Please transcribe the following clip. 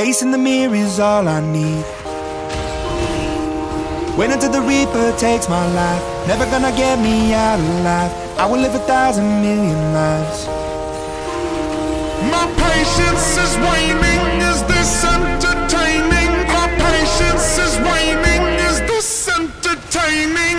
Face in the mirror is all I need. Wait until the Reaper takes my life. Never gonna get me out alive. I will live a thousand million lives. My patience is waning. Is this entertaining? My patience is waning. Is this entertaining?